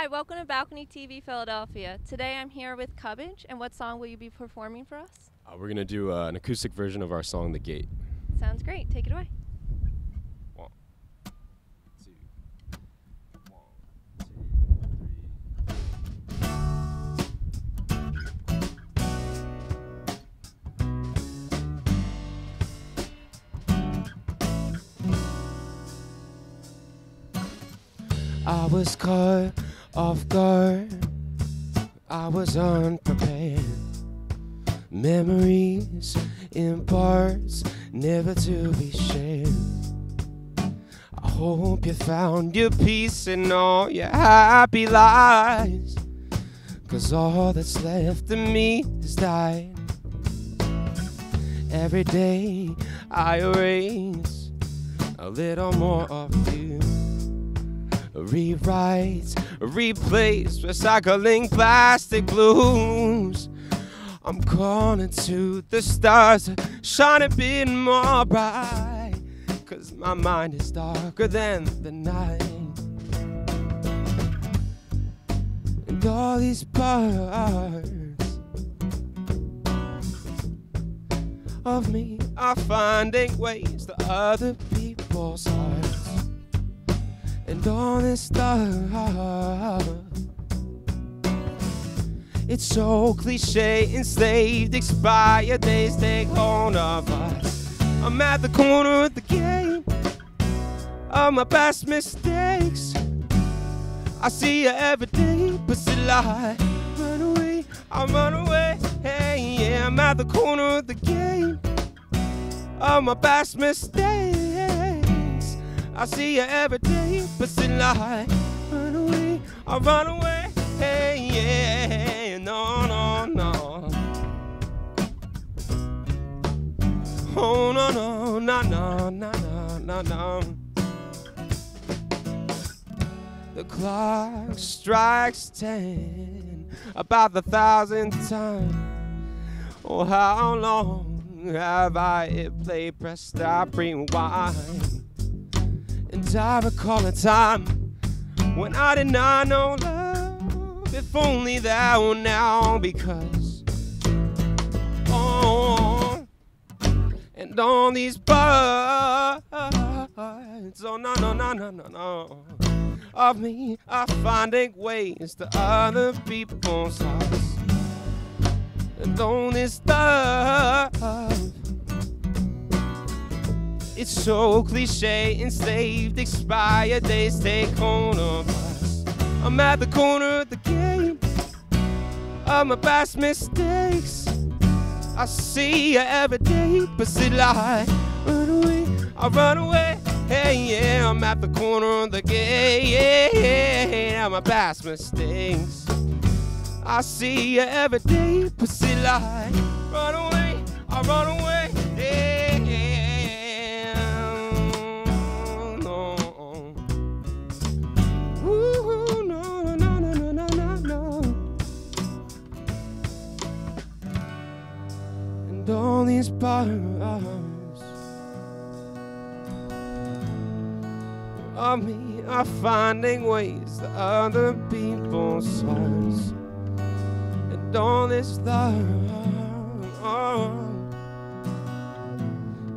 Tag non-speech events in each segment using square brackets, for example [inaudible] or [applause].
Hi, welcome to Balcony TV Philadelphia. Today I'm here with Cubbage, and what song will you be performing for us? Uh, we're gonna do uh, an acoustic version of our song "The Gate." Sounds great. Take it away. One, two, one, two, three. I was caught off guard. I was unprepared. Memories in parts, never to be shared. I hope you found your peace in all your happy lives. Cause all that's left of me is died. Every day I erase a little more of you. Rewrite, replace, recycling plastic blues. I'm calling to the stars, shine a bit more bright. Cause my mind is darker than the night. And all these parts of me are finding ways to other people's hearts. And all this stuff it's so cliche, enslaved, expired days take hold of us. I'm at the corner of the game of my past mistakes. I see you every day, but still I run away. I run away. Hey, yeah, I'm at the corner of the game of my past mistakes. I see you every day, but still I run away, I run away. Hey, yeah, no, no, no. Oh, no, no, no, no, no, no, no. The clock strikes ten about the thousandth time. Oh, how long have I it played? Press stop, rewind. And I recall a time when I did not know love. If only thou now, because oh, and on these birds, oh no no no no no no, of me are finding ways to other people's hearts, and on this love. It's so cliche, enslaved, expired days take hold of us. I'm at the corner of the game of my past mistakes. I see you every day, but still I run away. I run away. Hey, yeah, I'm at the corner of the game yeah, of my past mistakes. I see you every day, but still I run away. All these bars of me are finding ways to other people's hearts. And all this love.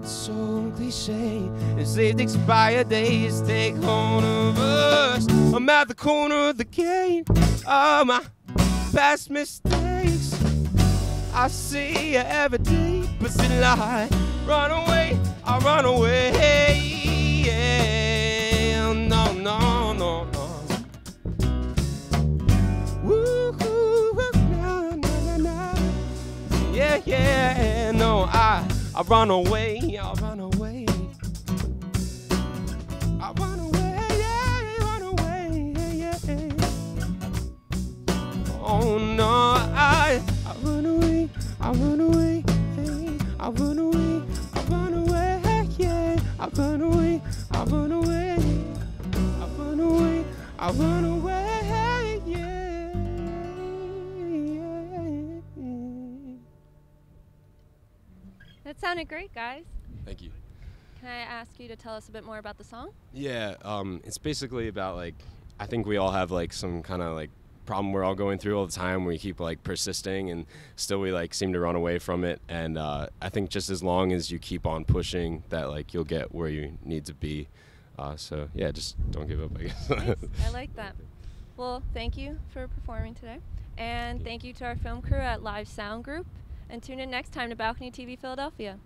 It's so cliche. It's saved expired days take hold of us. I'm at the corner of the gate of my past mistakes. I see you every day, but still I run away. I run away. Yeah, no, no, no, no. Woo-hoo, na, na, na, na. Yeah, yeah, no, I, I run away, I run away. I run away, hey, I run away, I run away, yeah, I run away, I run away, I run away, I run away, yeah. That sounded great, guys. Thank you. Can I ask you to tell us a bit more about the song? Yeah, um, it's basically about like I think we all have like some kind of like problem we're all going through all the time. We keep like persisting, and still we like seem to run away from it. And uh, I think just as long as you keep on pushing, that like you'll get where you need to be. Uh, so yeah, just don't give up. I guess. Nice. I [laughs] like that. Well, thank you for performing today. And thank you to our film crew at Liv Sound Group. And tune in next time to Balcony TV Philadelphia.